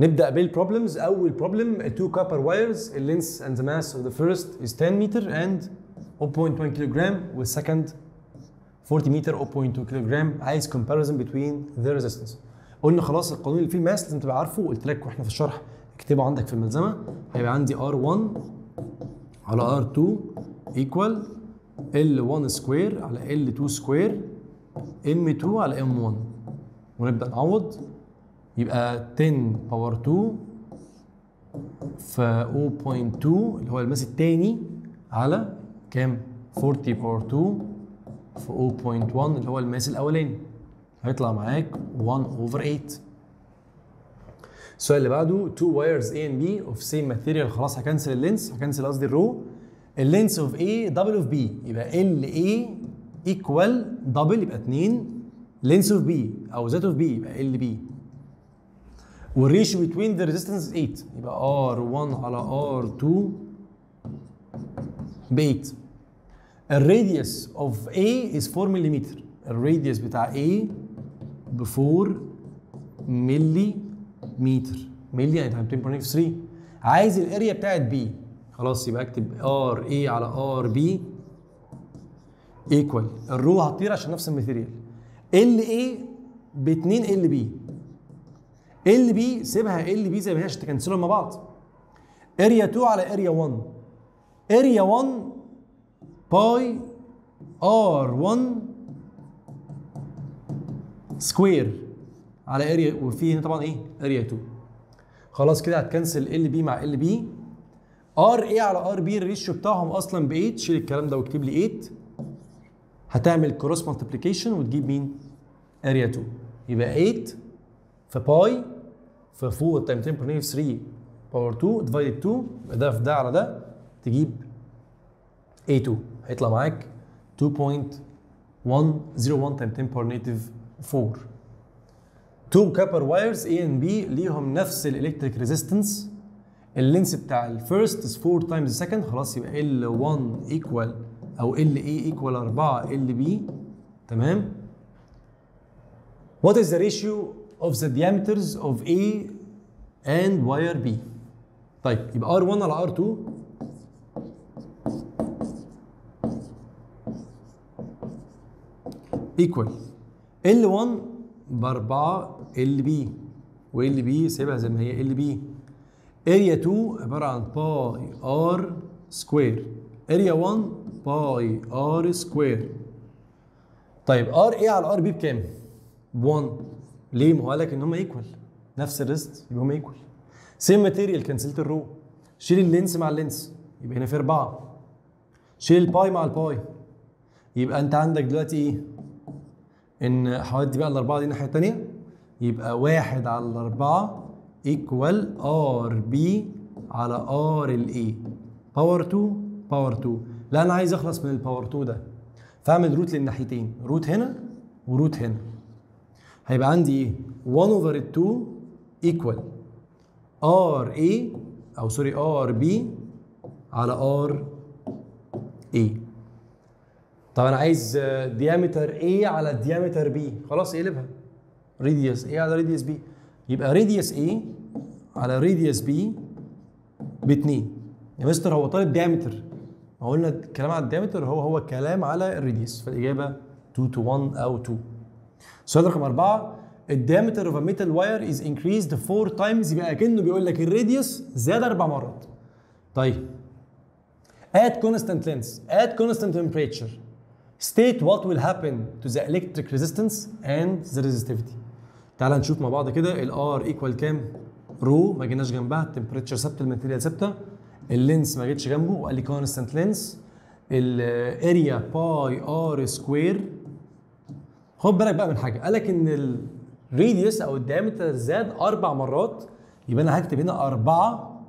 نبدأ بال problems أول problem two copper wires the length and the mass of is 10 meter and 0.1 kilogram with second 40 meter 0.2 kilogram عايز comparison between their resistance. قلنا خلاص القانون اللي فيه ال mass لازم تبقى عارفه قلت لك وإحنا في الشرح اكتبه عندك في الملزمة. هيبقى عندي R1 على R2 equal L1 square على L2 square M2 على M1 ونبدأ نعوض. يبقى 10 power 2 في 0.2 اللي هو ال mass الثاني على كام؟ 40 power 2 في 0.1 اللي هو ال mass الأولاني. هيطلع معاك 1 over 8 السؤال اللي بعده two wires A and B of same material. خلاص ه cancel ال length. ه cancel قصدي ال rho. ال length of A double of B. يبقى LA equal double يبقى 2 length of B أو that of B يبقى LB. وال ratio between the resistance 8 يبقى R1 على R2 ب 8 ال radius of A is 4 ملم ال radius بتاع A ب 4 ملي متر ملي يعني time 10 3 عايز ال area بتاعت B. خلاص يبقى أكتب RA على RB equal ال rho هتطير عشان نفس ال material. LA ب 2 LB LB سيبها LB زي ما هي عشان ت cancel هم مع بعض. area 2 على area 1 area 1 pi r 1 square على area وفي هنا طبعا إيه؟ area 2 خلاص كده هت cancel LB مع LB RA على RB ال ratio بتاعهم أصلا ب 8 شيل الكلام ده واكتب لي 8 هتعمل cross multiplication وتجيب مين؟ area 2 يبقى 8 في pi في 4 time 10 point 3 power 2 divided 2 يبقى ده في ده على ده تجيب A2 هيطلع معاك 2.101 time 10 power negative 4 two copper wires A and B ليهم نفس ال electric resistance ال length بتاع ال first is 4 times ال second خلاص يبقى L1 equal أو LA equal 4 LB تمام؟ What is the ratio of the diameters of A and wire B. طيب يبقى R1 على R2 equal. L1 ب 4 LB و LB سيبها زي ما هي بي area 2 عبارة عن pi r square area 1 pi r square طيب RA على RB بكام؟ ب 1 ليه؟ ما هو قال لك إن هم equal نفس ال resist يبقى هم equal same material cancel ت ال rho شيل ال length مع ال length يبقى هنا في أربعة. شيل ال pi مع ال pi يبقى أنت عندك دلوقتي إيه؟ أنا هودي بقى الأربعة دي الناحية الثانية يبقى واحد على الأربعة equal RB على RA power 2 power 2 لا أنا عايز أخلص من ال power 2 ده. فأعمل root للناحيتين. root هنا و root هنا. هيبقى عندي إيه؟ 1 over 2 equal RA أو sorry RB على RA طب أنا عايز diameter A على diameter B. خلاص اقلبها. radius A على radius B. يبقى radius A على radius B ب 2 يا مستر هو طالب diameter ما قلنا الكلام على ال diameter هو هو الكلام على ال radius فالإجابة 2 to 1 أو 2 سؤال رقم أربعة. ال diameter of metal wire is increased 4 times يبقى كأنه بيقول لك ال radius زاد أربع مرات. طيب. At constant length. At constant temperature. State what will happen to the electric resistance and the resistivity. تعال نشوف مع بعض كده. ال R equal كام؟ rho. ما جيناش جنبها. ال temperature ثابتة ال material ثابتة. ال length ما جيتش جنبه. وقال لي constant length ال area pi R square خد بالك بقى من حاجة. قال لك ان ال radius أو ال diameter زاد أربع مرات يبقى أنا هكتب هنا أربعة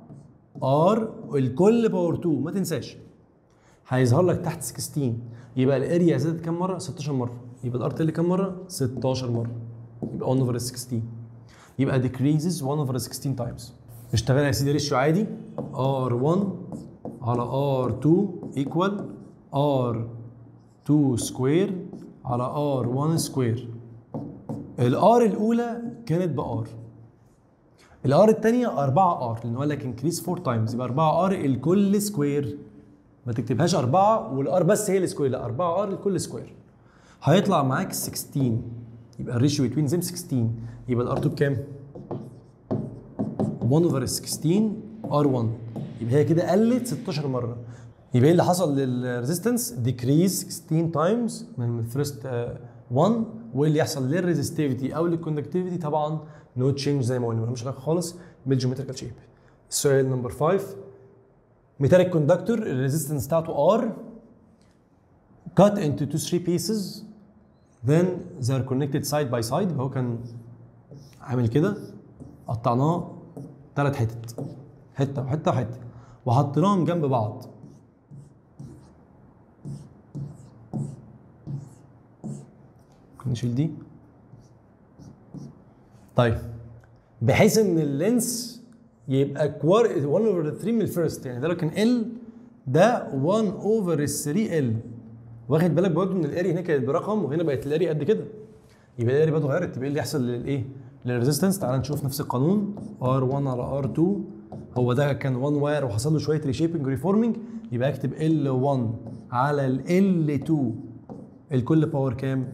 R الكل power 2 ما تنساش. هيظهر لك تحت 16 يبقى ال area زادت كام مرة؟ 16 مرة. يبقى ال R تقل كام مرة؟ 16 مرة. يبقى 1 over 16 يبقى decreases 1 over 16 times اشتغل يا سيدي ratio عادي. R1 على R2 equal R2 square على R1 square ال R الأولى كانت ب R ال R الثانية 4 R لأن هو قال لك increase 4 times يبقى 4 R الكل square ما تكتبهاش 4 وال R بس هي ال square لا 4 R الكل square هيطلع معاك 16 يبقى ال ratio بين زم 16 يبقى ال R 2 بكام؟ 1 over 16 R 1 يبقى هي كده قلت 16 مرة. يبقى إيه اللي حصل لل resistance decrease 16 times من ال first one وإيه اللي يحصل للريزستيفيتي أو للكوندكتيفيتي طبعا no change زي ما قلنا. ملوش علاقة خالص بال geometrical shape السؤال number 5 metallic conductor ال resistance بتاعته R cut into two three pieces. Then they are connected side by side. هو كان عامل كده. قطعناه ثلاث حتت. حتة وحتة وحتة. وحطيناهم جنب بعض. نشيل دي. طيب بحيث إن اللينس يبقى كوار 1 اوفر 3 من الفيرست يعني ده لو كان ال ده 1 اوفر 3 ال واخد بالك برضه إن الاري هنا كانت برقم وهنا بقت الاري قد كده. يبقى ال area برضه اتغيرت يبقى إيه اللي يحصل للايه؟ لل resistance تعال نشوف نفس القانون. R1 على R2 هو ده كان one wire وحصل له شوية reshaping reforming يبقى اكتب L1 على ال L2 الكل power كام؟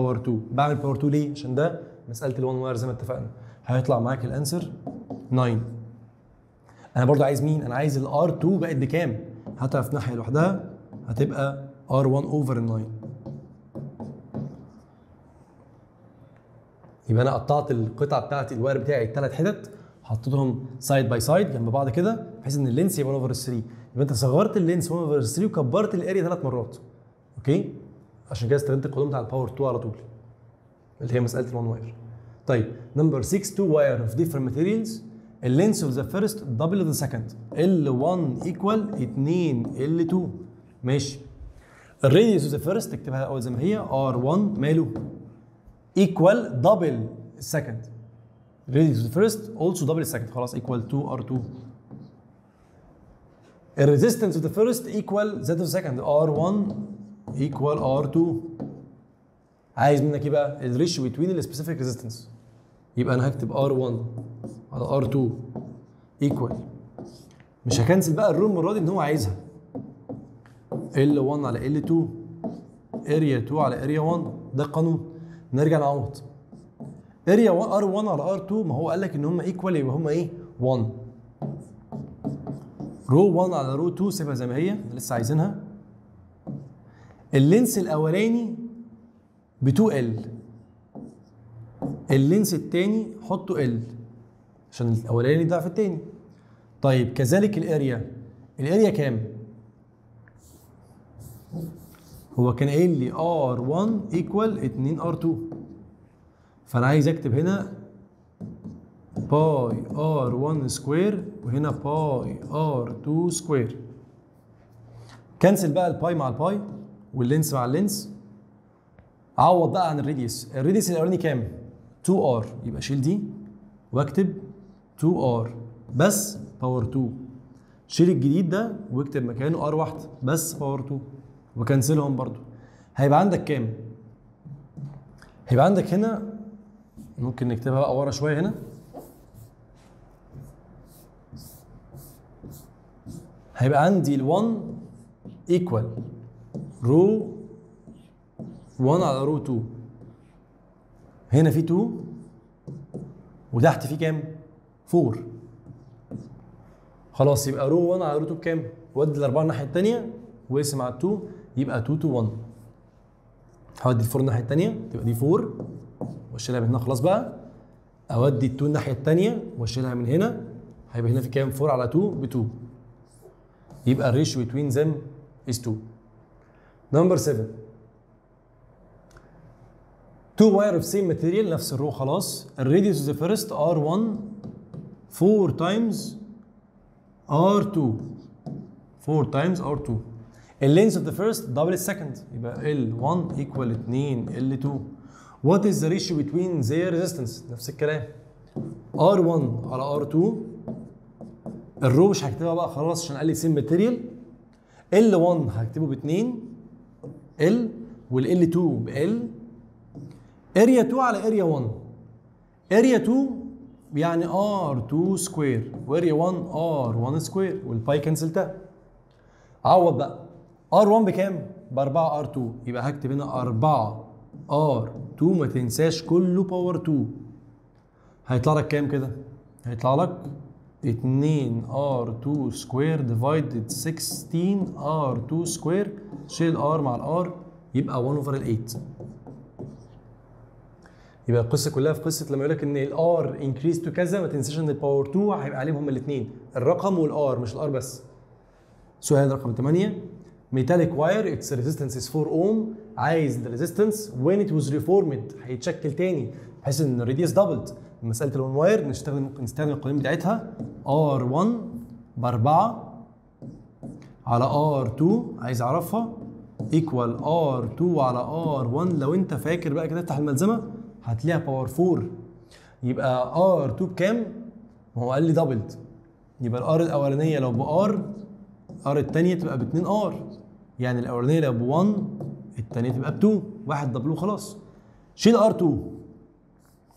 power 2 بعمل power 2 ليه؟ عشان ده مسألة ال one wire زي ما اتفقنا. هيطلع معاك ال answer 9 أنا برضو عايز مين؟ أنا عايز ال R 2 بقت بكام؟ هاتها في ناحيه لوحدها هتبقى R1 over 9 يبقى أنا قطعت القطعة بتاعتي ال wire بتاعي الثلاث حتت حطيتهم side by side جنب بعض كده بحيث إن ال length يبقى 1 over 3 يبقى أنت صغرت ال length 1 over 3 وكبرت ال area ثلاث مرات. okay؟ عشان كده استخدمت القانون بتاع ال power 2 على طول اللي هي مسألة ال one wire طيب number 6 two wire of different materials ال length of the first double the second L1 equal 2 L2 ماشي. ال radius of the first اكتبها أول زي ما هي R1 ماله؟ equal double ال second radius of the first also double ال second خلاص equal to R2 ال resistance of the first equal that of the second. R1 equal R2 عايز منك إيه بقى ال ratio بين ال specific resistance يبقى أنا هكتب R1 على R2 equal. مش ه cancel بقى ال rho المرة دي إن هو عايزها. L1 على L2 area 2 على area 1 ده القانون. نرجع نعوض area R1 على R2 ما هو قال لك إن هم equal يبقى هم إيه؟ 1 rho 1 على rho 2 سيبها زي ما هي. لسه عايزينها. ال length الأولاني ب 2 L ال length الثاني حطه L عشان الأولاني ضعف الثاني طيب كذلك ال area. ال area كام؟ هو كان قايل لي R1 equal 2 R2 فأنا عايز أكتب هنا pi R1 square وهنا pi R2 square cancel بقى ال pi مع ال pi وال length مع ال length. عوض بقى عن ال radius ال radius الأولاني كام؟ 2R يبقى شيل دي واكتب 2R بس power 2 شيل الجديد ده واكتب مكانه R واحدة بس power 2 و cancel هم برضو. هيبقى عندك كام؟ هيبقى عندك هنا ممكن نكتبها بقى ورا شوية هنا. هيبقى عندي ال1 equal rho 1 على rho 2 هنا في 2 وتحت في كام؟ 4 خلاص يبقى rho 1 على rho 2 بكام؟ ودي الأربعة الناحية الثانية واقسم على 2 يبقى 2 to 1 هودي ال four الناحية الثانية تبقى دي 4 واشيلها من هنا خلاص بقى. أودي ال 2 الناحية الثانية واشيلها من هنا. هيبقى هنا في كام؟ 4 على 2 ب 2 يبقى ال ratio between them is 2 number 7 two wire of same material نفس ال rho خلاص. ال radius of the first R1 4 times R2 4 times R2 ال length of the first double ال second يبقى L1 equal 2 L2 what is the ratio between their resistance نفس الكلام. R1 على R2 ال rho مش هكتبها بقى خلاص عشان قال لي same material. L1 هكتبه ب 2 L وال L2 ب L. area 2 على area 1 area 2 يعني R2 square و area 1 R1 square وال pi كنسلتها عوض بقى. R1 بكام؟ ب 4 R2 يبقى هكتب هنا 4 R2 ما تنساش كله power 2 هيطلع لك كام كده؟ هيطلع لك 2 R2 square divided 16 R2 square شيل R مع ال R يبقى 1 over ال 8 يبقى القصة كلها في قصة لما يقول لك ان ال R increase to كذا ما تنساش إن ال power 2 هيبقى عليهم هما الاثنين الرقم وال R مش ال R بس. سؤال رقم 8 metallic wire its resistance is 4 اوم عايز ال resistance when it was reformed هيتشكل تاني. بحيث إن ال radius doubled مسألة ال one wire نستخدم ممكن نستخدم القوانين بتاعتها R1 ب 4 على R2 عايز أعرفها equal R2 على R1 لو أنت فاكر بقى كده افتح الملزمة هتلاقيها power 4 يبقى R2 بكام؟ ما هو قال لي doubled يبقى ال R الأولانية لو ب R ال R الثانية تبقى ب 2 R يعني الأولانية لو ب 1 الثانية تبقى ب 2 واحد double وخلاص. شيل R2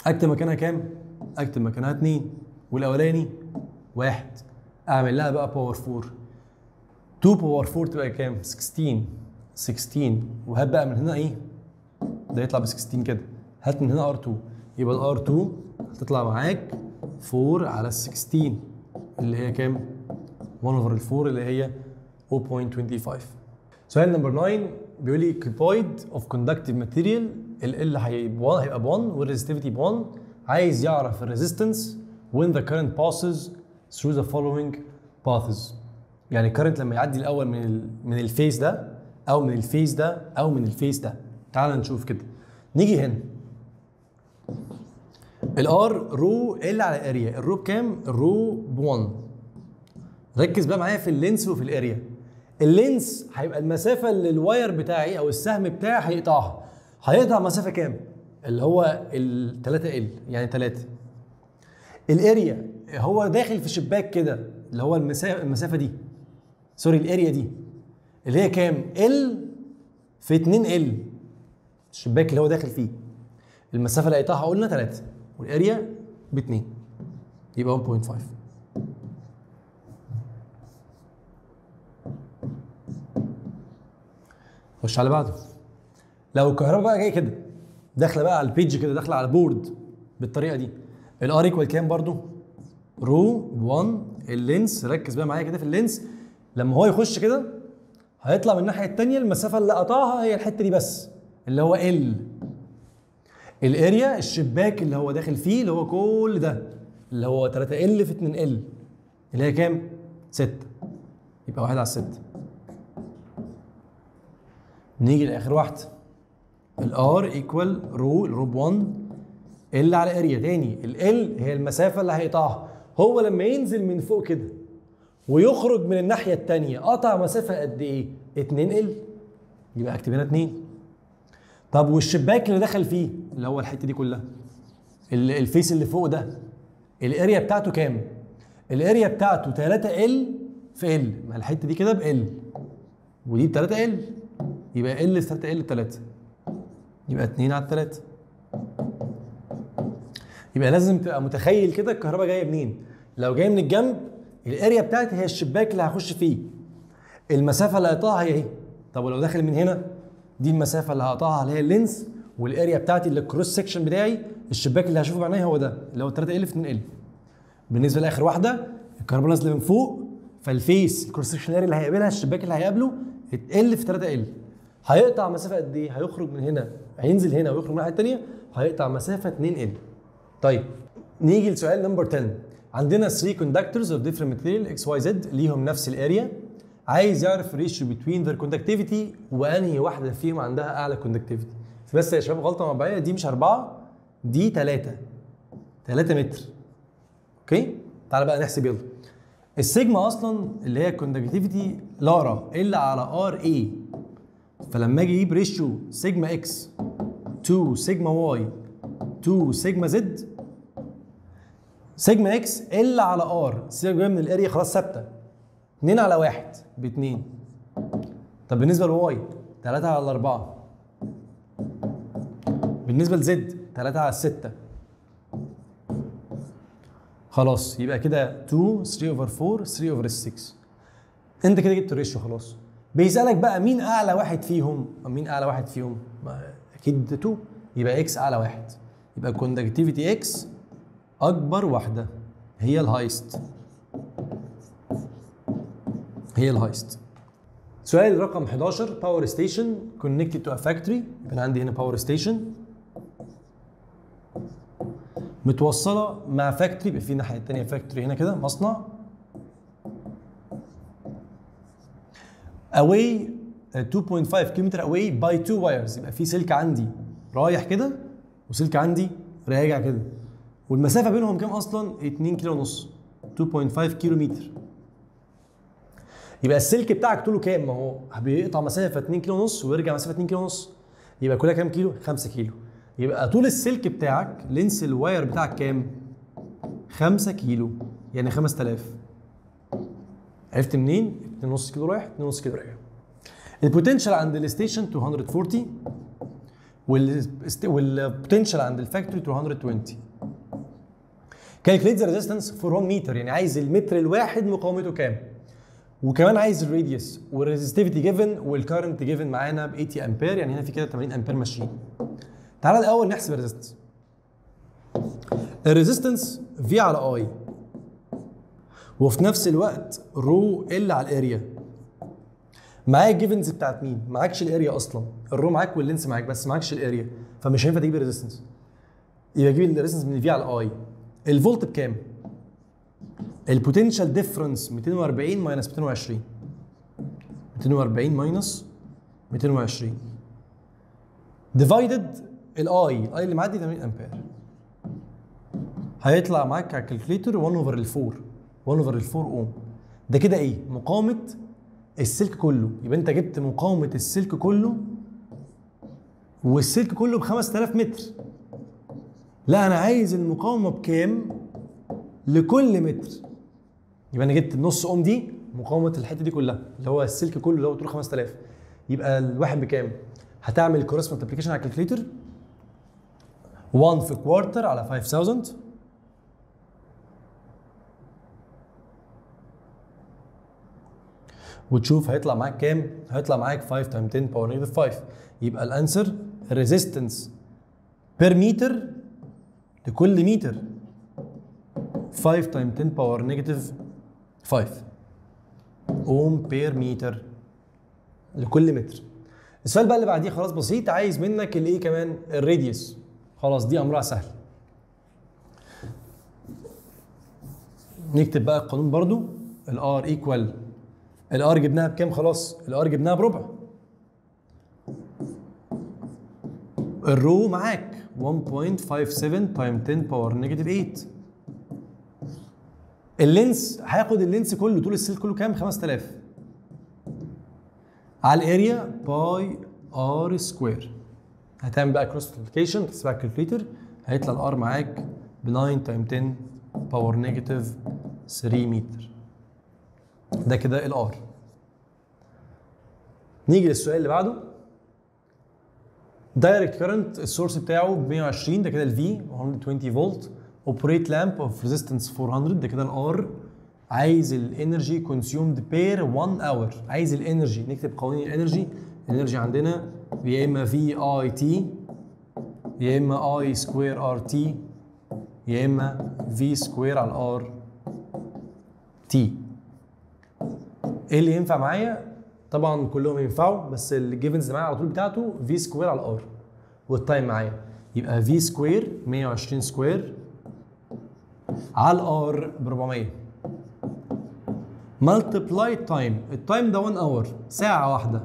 أكتب مكانها كام؟ أكتب مكانها 2 والأولاني واحد أعمل لها بقى power 4 2 power 4 تبقى كام؟ 16 16 وهات بقى من هنا إيه؟ ده يطلع ب 16 كده هات من هنا R2 يبقى ال R2 هتطلع معاك 4 على ال 16 اللي هي كام؟ 1 over ال 4 اللي هي 0.25 سؤال number 9 بيقول لي cuboid of conductive material ال L هيبقى هيبقى ب 1 وال resistivity ب 1 عايز يعرف ال resistance when the current passes through the following paths. يعني ال current لما يعدي الأول من ال من ال face ده أو من ال face ده أو من ال face ده. تعال نشوف كده. نيجي هنا. ال R rho L على area ال rho بكام؟ ال rho ب 1 ركز بقى معايا في ال length وفي ال area ال length هيبقى المسافة اللي ال wire بتاعي أو السهم بتاعي هيقطعها. هيقطع مسافة كام؟ اللي هو ال 3 L يعني 3 ال area هو داخل في شباك كده اللي هو المسافه المسافة دي. sorry ال area دي. اللي هي كام؟ L في 2 L. الشباك اللي هو داخل فيه. المسافة اللي هيقطعها قلنا 3 وال area ب 2 يبقى 1.5 خش على بعده. لو الكهرباء بقى جاية كده داخلة بقى على ال page كده داخلة على ال board بالطريقة دي. ال R equal كام برضو؟ rho 1 ال length ركز بقى معايا كده في ال length. لما هو يخش كده هيطلع من الناحية الثانية المسافة اللي قطعها هي الحتة دي بس اللي هو L ال area الشباك اللي هو داخل فيه اللي هو كل ده اللي هو 3 L في 2 L اللي هي كام؟ 6 يبقى 1 على 6 نيجي لآخر واحدة. ال R equal rho ال rho ب 1 L على area تاني ال L هي المسافة اللي هيقطعها. هو لما ينزل من فوق كده ويخرج من الناحية الثانية قطع مسافة قد إيه؟ 2 L يبقى هكتب هنا 2 طب والشباك اللي دخل فيه؟ اللي هو الحتة دي كلها. ال- face اللي فوق ده. ال area بتاعته كام؟ ال area بتاعته 3 L في L ما الحتة دي كده ب L ودي ب 3 L يبقى L في 3 L ب 3 يبقى 2 على 3 يبقى لازم تبقى متخيل كده الكهرباء جاية منين. لو جاية من الجنب ال area بتاعتي هي الشباك اللي هخش فيه. المسافة اللي هقطعها هي اهي طب ولو داخل من هنا؟ دي المسافة اللي هقطعها اللي هي ال length وال area بتاعتي اللي ال cross section بتاعي الشباك اللي هشوفه بعينيا هو ده اللي هو 3 L في 2 L. بالنسبة لآخر واحدة الكهرباء نازلة من فوق فال face ال cross section اللي هيقابلها الشباك اللي هيقابله L في 3 L. هيقطع مسافة قد إيه؟ هيخرج من هنا. هينزل هنا ويخرج من الناحية الثانية هيقطع مسافة 2 L طيب نيجي لسؤال number 10 عندنا 3 conductors of different material X Y Z ليهم نفس ال area. عايز يعرف ال ratio between their conductivity وأنهي واحدة فيهم عندها أعلى conductivity بس يا شباب غلطة مطبعيه دي مش أربعة دي ثلاثة 3 متر. Okay؟ تعالى بقى نحسب يلا. السيجما أصلا اللي هي ال conductivity لارا L على R A فلما أجي أجيب ratio sigma X to sigma Y to sigma Z. sigma X L على R. sigma من ال area خلاص ثابتة. 2 على 1 ب 2 طب بالنسبة لل Y 3 على 4 بالنسبة ل Z 3 على 6 خلاص يبقى كده 2 3 over 4 3 over 6 انت كده جبت ال ratio خلاص. بيسألك بقى مين أعلى واحد فيهم؟ مين أعلى واحد فيهم؟ أكيد 2 يبقى X أعلى واحد. يبقى ال conductivity X أكبر واحدة. هي ال highest هي ال highest سؤال رقم 11 power station connected to a factory يبقى عندي هنا power station متوصلة مع factory يبقى في الناحيه الثانية factory هنا كده. مصنع. Uh, 2.5 كيلومتر away by two wires. يبقى في سلك عندي رايح كده وسلك عندي راجع كده. والمسافة بينهم كام أصلا؟ 2 كيلو ونص. 2.5 كيلو متر يبقى السلك بتاعك طوله كام؟ ما هو بيقطع مسافة 2 كيلو ونص ويرجع مسافة 2 كيلو ونص. يبقى كلها كام كيلو؟ 5 كيلو. يبقى طول السلك بتاعك length ال wire بتاعك كام؟ 5 كيلو. يعني 5000 عرفت منين؟ 2.5 كيلو رايح 2.5 كيلو راجع. ال potential عند ال station 240 وال potential عند ال factory 220 calculate the resistance for 1 متر يعني عايز المتر الواحد مقاومته كام. وكمان عايز ال radius وال resistivity given وال current given معانا ب 80 امبير يعني هنا في كده 80 امبير ماشيين تعالى الأول نحسب ال resistance ال resistance V على I وفي نفس الوقت rho L على الأريا. معاك ال givens بتاعت مين؟ معاكش الأريا أصلا. ال rho معاك وال length معاك بس معاكش الأريا. فمش هينفع تجيب ال resistance يبقى جيب ال resistance من V على I الفولت بكام؟ ال potential difference 240 minus 220 240 minus 220 divided ال I ال I اللي معدي 80 أمبير. هيطلع معاك على ال calculator 1 over ال 4 1 over ال 4 اوم ده كده إيه؟ مقاومة السلك كله. يبقى أنت جبت مقاومة السلك كله والسلك كله ب 5000 متر. لا أنا عايز المقاومة بكام؟ لكل متر. يبقى أنا جبت النص اوم دي مقاومة الحتة دي كلها اللي هو السلك كله اللي هو طوله 5000 يبقى الواحد بكام؟ هتعمل cross multiplication على ال calculator 1 في quarter على 5000 وتشوف هيطلع معاك كام؟ هيطلع معاك 5 time 10 power negative 5 يبقى ال answer resistance per متر لكل متر 5 time 10 power negative 5 اوم per متر لكل متر السؤال بقى اللي بعديه خلاص بسيط عايز منك الايه كمان؟ ال radius. خلاص دي أمرها سهل. نكتب بقى القانون برضو. ال R equal ال R جبناها بكام؟ خلاص ال R جبناها بربع. ال rho معاك. 1.57 time 10 power negative 8 ال length هياخد ال length كله طول السلك كله كام؟ 5000 على الأريا pi r square. هتعمل بقى cross multiplication تحسبها ال calculator هيطلع ال r معاك ب 9 time 10 power negative 3 متر ده كده ال r نيجي للسؤال اللي بعده. direct current ال source بتاعه ب 120 ده كده ال V 120 فولت. operate lamp of resistance 400 ده كده ال R عايز ال energy consumed per 1 hour عايز ال energy نكتب قوانين ال energy ال energy عندنا يا إما VIT يا إما I square R T يا إما V square على ال R T إيه اللي ينفع معايا؟ طبعا كلهم ينفعوا بس ال givens معايا على طول بتاعته V square على R وال time معايا. يبقى V square 120 square على ال R ب 400 multiply time ال time ده 1 hour ساعة واحدة.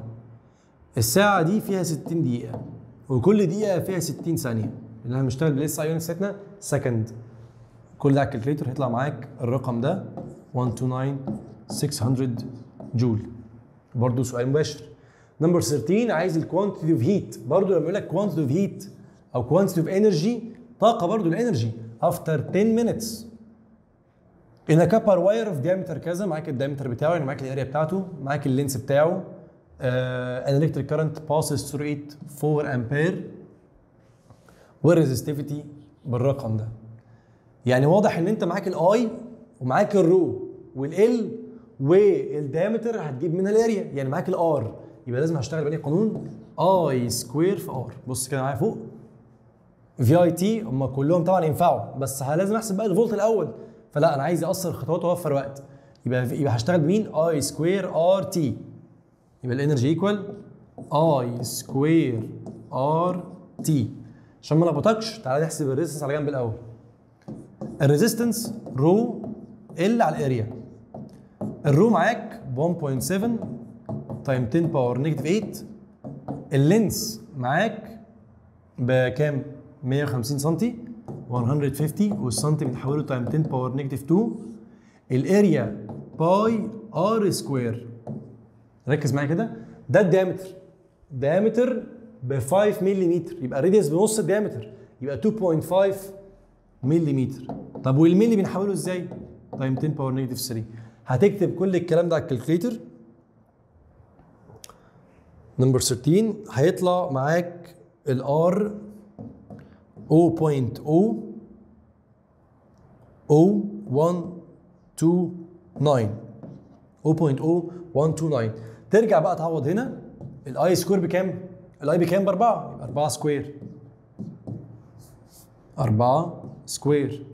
الساعة دي فيها 60 دقيقة وكل دقيقة فيها 60 ثانية. اللي إحنا بنشتغل بال SI unit بتاعتنا second كل ده على ال calculator هيطلع معاك الرقم ده 129 600 جول. برضه سؤال مباشر. number 13 عايز ال quantity of heat برضه لما يقول لك quantity of heat أو quantity of energy طاقة برضه ال energy after 10 minutes. In a copper wire of diameter كذا معاك ال diameter بتاعه يعني معاك ال area بتاعته معاك ال length بتاعه. electric current passes through it 4 امبير وال resistivity بالرقم ده. يعني واضح إن أنت معاك الاي ومعاك الرو والال والدايمتر هتجيب منها ال area يعني معاك ال R. يبقى لازم هشتغل بأنهي قانون؟ I square في R بص كده معايا فوق. VIT هم كلهم طبعا ينفعوا بس لازم أحسب بقى الفولت الأول. فلا أنا عايز أقصر الخطوات وأوفر وقت. يبقى يبقى هشتغل بمين؟ I square R T يبقى ال energy equal I square R T عشان ما لخبطكش تعالى نحسب ال resistance على جنب الأول. ال resistance rho L على الأريا. ال rho معاك 1.7 time 10 power negative 8 ال length معاك بكام؟ 150 سم 150 والسنتي بنحوله times 10 power negative 2 ال area pi r square. ركز معايا كده. ده ال diameter. diameter ب 5 ملم يبقى radius بنص ال diameter. يبقى 2.5 ملم طب والملي بنحوله إزاي؟ times 10 power negative 3 هتكتب كل الكلام ده على ال calculator number 13 هيطلع معاك ال R 0.00129 0.0129 ترجع بقى تعوض هنا. ال I square بكام؟ ال I بكام؟ بأربعة. يبقى 4 square 4 square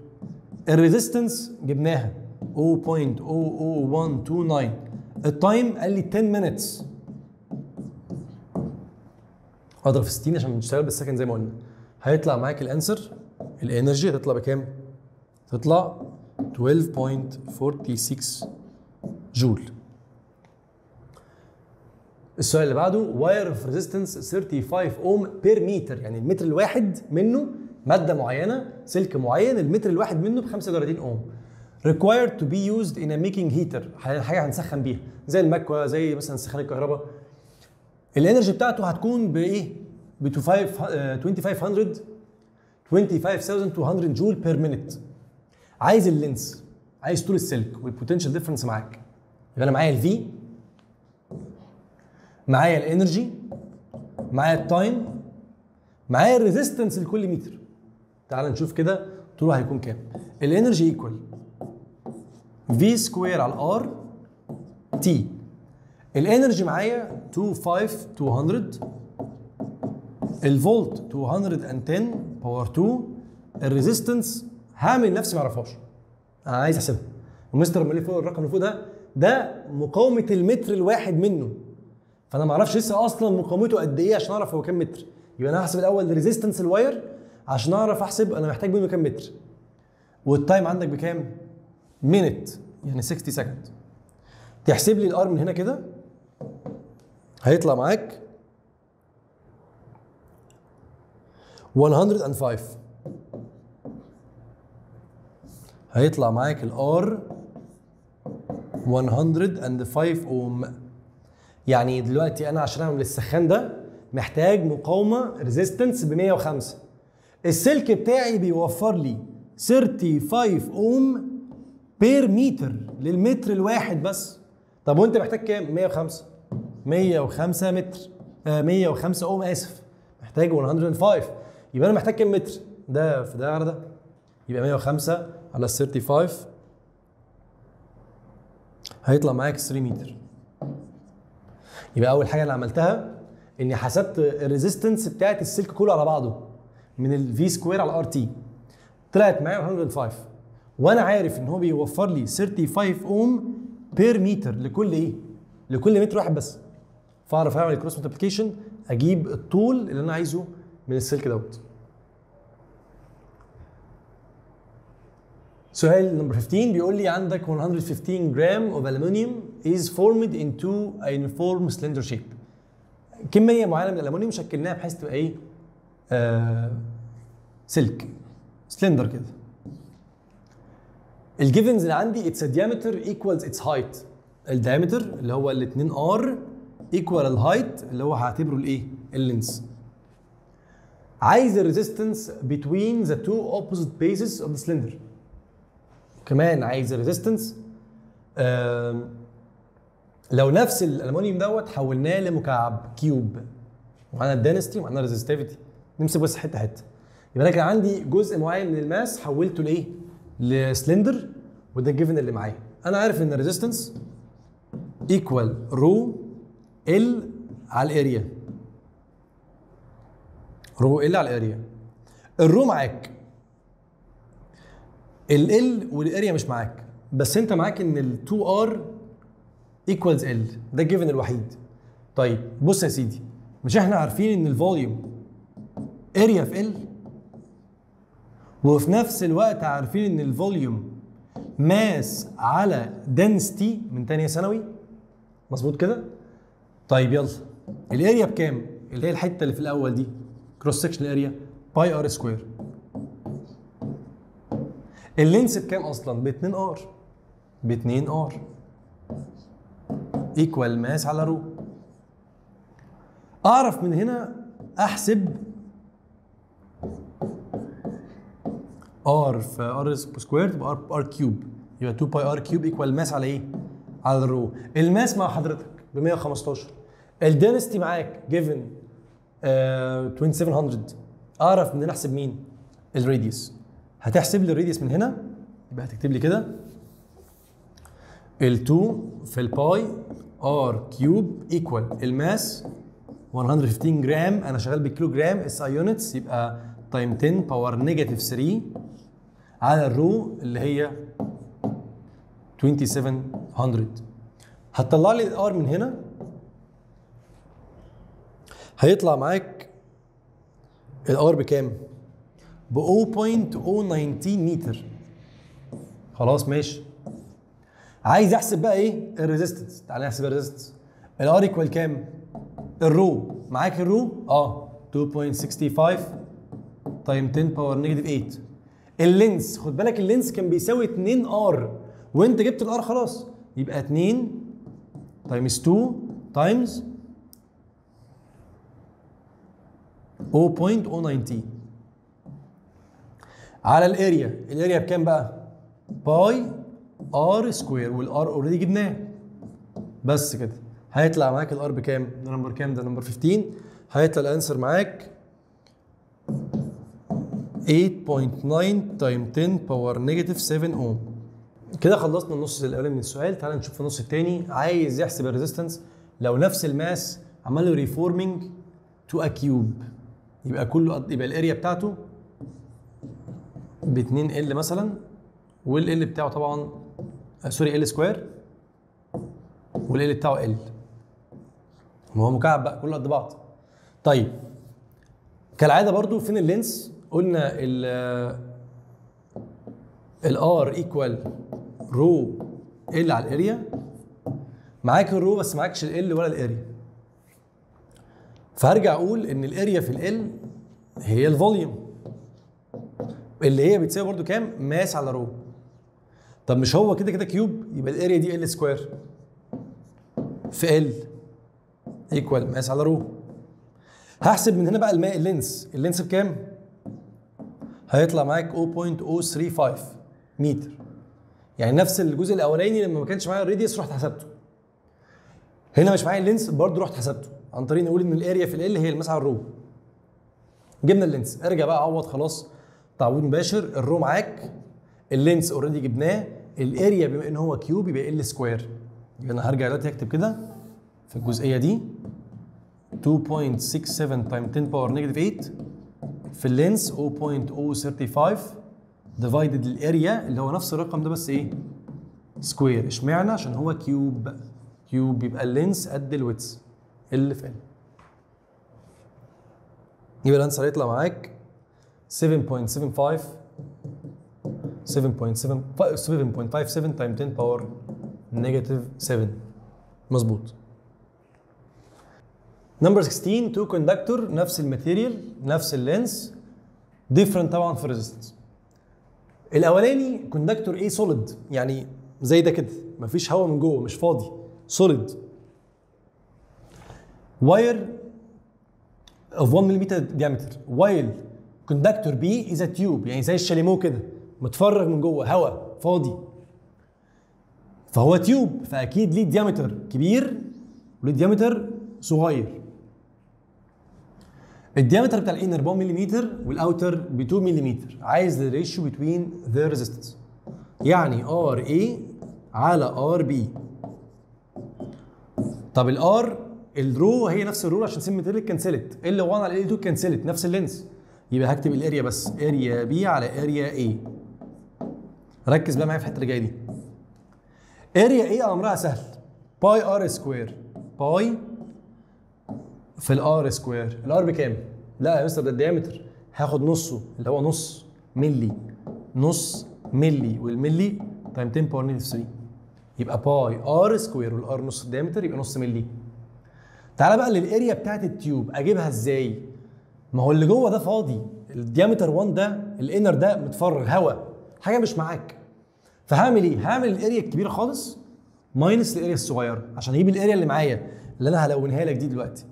ال resistance جبناها. 0.00129 ال time قال لي 10 minutes. اضرب في 60 عشان نشتغل بال second زي ما قلنا. هيطلع معاك ال answer ال energy هتطلع بكام؟ تطلع 12.46 جول السؤال اللي بعده wire of resistance 35 ohm per meter يعني المتر الواحد منه مادة معينة سلك معين المتر الواحد منه ب 35 اوم required to be used in a making heater. حاجة هنسخن بيها. زي المكوى زي مثلا سخان الكهرباء. ال energy بتاعته هتكون بإيه؟ ب 2500 25200 joule per minute عايز ال length عايز طول السلك وال potential difference معاك. يبقى أنا معايا الفي معايا الانرجي معايا التايم معايا الريزيستنس لكل متر. تعال نشوف كده طوله هيكون كام. ال energy equal V square على ال R t ال energy معايا 25200 الفولت 210 power 2 ال resistance هعمل نفسي ما اعرفهاش. أنا عايز أحسبها. ومستر لما فوق الرقم اللي فوق ده. ده مقاومة المتر الواحد منه. فأنا ما أعرفش لسه أصلا مقاومته قد إيه عشان أعرف هو كام متر. يبقى أنا هحسب الأول resistance ال wire عشان أعرف أحسب أنا محتاج منه كام متر. وال time عندك بكام؟ minute يعني 60 second تحسب لي ال R من هنا كده؟ هيطلع معاك 105 هيطلع معاك ال R 105 اوم يعني دلوقتي أنا عشان أعمل السخان ده محتاج مقاومة resistance ب 105 السلك بتاعي بيوفر لي 35 ohm per meter للمتر الواحد بس. طب وانت محتاج كام؟ 105 105 متر. آه 105 اوم آسف. محتاج 105 يبقى أنا محتاج كام متر؟ ده في ده على ده. يبقى 105 على 35 هيطلع معاك 3 متر. يبقى أول حاجة أنا عملتها إني حسبت ال resistance بتاعت السلك كله على بعضه من ال V square على ال R t طلعت معايا 105 وأنا عارف ان هو بيوفر لي 35 ohm per meter لكل إيه؟ لكل متر واحد بس. فاعرف اعمل cross multiplication أجيب الطول اللي أنا عايزه من السلك دوت. سؤال number 15 بيقول لي عندك 115 جرام of aluminium is formed into a uniform cylinder shape. كمية معينة من الالومنيوم شكلناها بحيث تبقى إيه؟ آه سلك سلندر كده. ال givens اللي عندي its diameter equals its height. ال diameter اللي هو ال 2 r equal ال height اللي هو هعتبره الايه ال length عايز ال resistance between the two opposite bases of the cylinder. كمان عايز ال resistance لو نفس الالومنيوم دوت حولناه لمكعب cube ومعانا ال density ومعانا ال resistivity نمسك بس حتة حتة. يبقى أنا كان عندي جزء معين من ال mass حولته لإيه؟ لسلندر وده ال given اللي معايا. أنا عارف إن ال resistance equal rho L على ال area rho L على ال area ال rho معاك. ال L وال area مش معاك. بس أنت معاك إن ال 2 r equals L ده ال given الوحيد. طيب بص يا سيدي. مش إحنا عارفين إن ال volume area في L وفي نفس الوقت عارفين إن ال volume mass على density من تانية ثانوي؟ مظبوط كده؟ طيب يلا. ال area بكام؟ اللي هي الحتة اللي في الأول دي. cross section area pi r square ال length بكام أصلا؟ ب 2 r ب 2 r equal mass على rho. أعرف من هنا أحسب r في r square تبقى r cube يبقى 2 pi r cube equal mass على إيه؟ على ال rho ال mass مع حضرتك ب 115 ال density معاك given آه 2700 أعرف من هنا أحسب مين؟ ال radius. هتحسب لي ال radius من هنا؟ يبقى هتكتب لي كده. ال2 في ال pi r cube equal ال mass 115 جرام أنا شغال بالكيلو جرام SI units يبقى times 10 power negative 3 على ال rho اللي هي 2700 هتطلع لي ال R من هنا؟ هيطلع معاك ال R بكام؟ ب 0.019 متر. خلاص ماشي. عايز أحسب بقى إيه؟ ال resistance تعالى نحسب ال resistance ال R equal كام؟ ال rho. معاك ال rho؟ آه. 2.65 times 10 power negative 8 ال length خد بالك ال length كان بيساوي 2 R وانت جبت ال R خلاص. يبقى 2 times 2 times 0.019 على ال area. ال area بكام بقى؟ pi R square وال R already جبناه. بس كده. هيطلع معاك ال R بكام؟ ده number كام؟ ده number 15 هيطلع ال answer معاك 8.9 times 10 power negative 7 اوم كده خلصنا النص الاولاني من السؤال. تعال نشوف النص الثاني عايز يحسب ال resistance. لو نفس ال mass عمل له reforming to a cube يبقى كله يبقى ال area بتاعته ب 2 L مثلا وال L بتاعه طبعا sorry L square وال L بتاعه L ما هو مكعب بقى كله قد بعض. طيب كالعادة برضو فين ال length؟ قلنا ال R equal rho L على ال area معاك ال rho بس معاكش L ولا ال area فهرجع أقول إن ال area في L هي ال volume اللي هي بتساوي برضو كام؟ mass على rho طب مش هو كده كده cube يبقى ال area دي L square في L equal mass على rho هحسب من هنا بقى الماء ال length. ال length بكام؟ هيطلع معاك 0.035 متر. يعني نفس الجزء الأولاني لما ما كانش معايا ال radius رحت حسبته. هنا مش معايا ال length برضه رحت حسبته. عن طريق نقول إن ال area في L هي ال mass على ال rho جبنا ال length. ارجع بقى عوض خلاص. تعويض مباشر. ال rho معاك. ال length already جبناه. ال area بما إن هو cube يبقى L square يبقى أنا هرجع دلوقتي اكتب كده في الجزئية دي. 2.67 times 10 power negative 8 في ال length 0.035 divided ال area اللي هو نفس الرقم ده بس إيه؟ square اشمعنى؟ عشان هو cube cube يبقى ال length قد ال width اللي في L يبقى ال answer هيطلع معاك. 7.75 7.7 7.57 times 10 power negative 7 مظبوط. number 16 two conductor نفس ال material نفس ال length different طبعا في resistance الأولاني conductor A solid يعني زي ده كده مفيش هواء من جوه مش فاضي solid wire of 1 ملم while conductor B is a tube يعني زي الشاليمو كده متفرغ من جوه هواء فاضي. فهو tube فأكيد ليه diameter كبير وليه diameter صغير. ال diameter بتاع ال inner ب 1 ملم وال outer ب 2 ملم عايز ال ratio between the resistance يعني R A على R B طب ال R ال rho هي نفس ال rho عشان same material cancelled L 1 على L 2 cancelled نفس ال length. يبقى هكتب ال area بس. area B على area A ركز بقى معايا في الحتة اللي جاية دي. area A امرها سهل. pi R square pi في ال R square ال R بكام؟ لا يا مستر ده ال diameter هاخد نصه اللي هو نص ملي نص ملي والملي times 10 power negative 3 يبقى pi R square وال R نص ال diameter يبقى نص ملي تعالى بقى لل area بتاعت ال tube. أجيبها إزاي؟ ما هو اللي جوه ده فاضي. ال diameter 1 ده ال inner ده متفرغ هواء حاجة مش معاك. فهعمل إيه؟ هعمل ال area الكبيرة خالص minus ال area الصغيرة عشان أجيب ال area اللي معايا اللي أنا هلونها لك دي دلوقتي.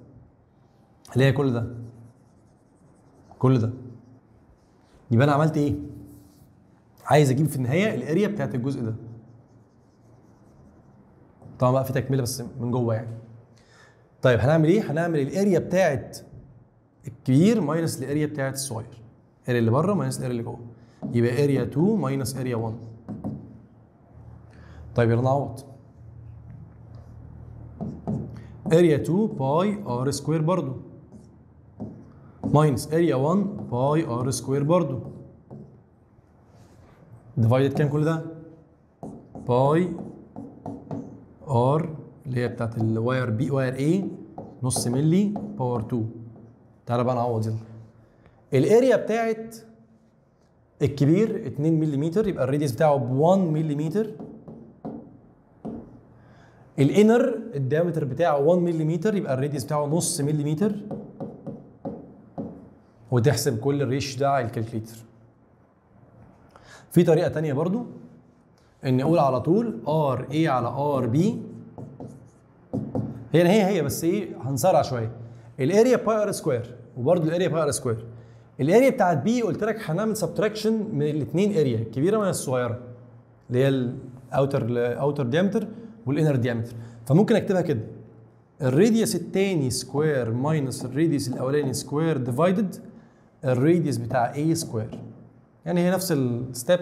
اللي هي كل ده؟ كل ده. يبقى أنا عملت إيه؟ عايز أجيب في النهاية ال area بتاعت الجزء ده. طبعا بقى في تكملة بس من جوه يعني. طيب هنعمل إيه؟ هنعمل ال area بتاعت الكبير minus ال area بتاعت الصغير. ال area اللي بره minus ال area اللي جوه. يبقى area 2 minus area 1 طيب يلا نعوض. area 2 pi R square برضو. minus area 1 pi R square برضو. divided كام كل ده؟ pi R اللي هي بتاعت ال wire B wire A نص ملي power 2 تعالى بقى نعوض يلا. ال area بتاعت الكبير 2 ملم يبقى ال radius بتاعه ب 1 ملم ال inner ال diameter بتاعه 1 ملم يبقى ال radius بتاعه نص ملم وتحسب كل ال ratio ده على ال calculator. في طريقة تانية برضو إن أقول على طول R A على R B هي هي هي بس إيه هنسرع شوية. ال area pi r square وبرده ال area pi r square ال area بتاعت B قلت لك هنعمل subtraction من الاثنين area الكبيره من الصغيرة اللي هي ال outer ال outer diameter وال inner diameter فممكن أكتبها كده. ال radius الثاني square minus ال radius الأولاني square divided ال radius بتاع A square يعني هي نفس ال step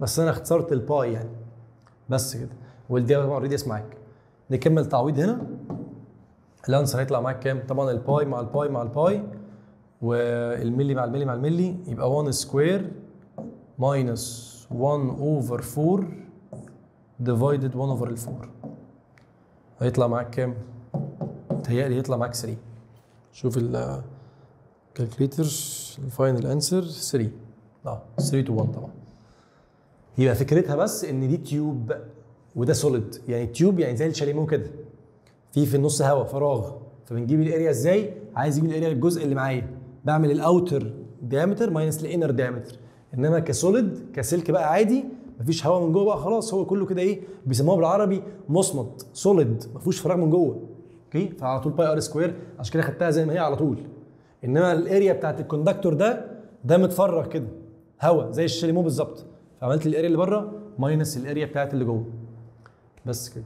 بس أنا اختصرت ال pi يعني. بس كده. والدي طبعا ال radius معاك. نكمل تعويض هنا. ال answer هيطلع معاك كام؟ طبعا ال pi مع ال pi مع ال pi والملي مع الملي مع الملي يبقى 1 square minus 1 over 4 divided 1 over ال 4 هيطلع معاك كام؟ متهيألي هيطلع معاك 3 شوف ال calculator ال final answer 3 آه 3 to 1 طبعا. يبقى فكرتها بس إن دي tube وده solid يعني tube يعني زي الشاليمو كده. في في النص هواء فراغ. فبنجيب ال area إزاي؟ عايز أجيب ال area الجزء اللي معايا. بعمل ال outer diameter minus ال inner diameter إنما ك solid كسلك بقى عادي مفيش هواء من جوه بقى خلاص هو كله كده إيه؟ بيسموها بالعربي مصمت solid ما فيهوش فراغ من جوه. okay؟ فعلى طول pi r square عشان كده خدتها زي ما هي على طول. إنما ال area بتاعت ال conductor ده ده متفرغ كده هواء زي الشاليمو بالظبط. فعملت ال area اللي بره minus ال area بتاعت اللي جوه. بس كده.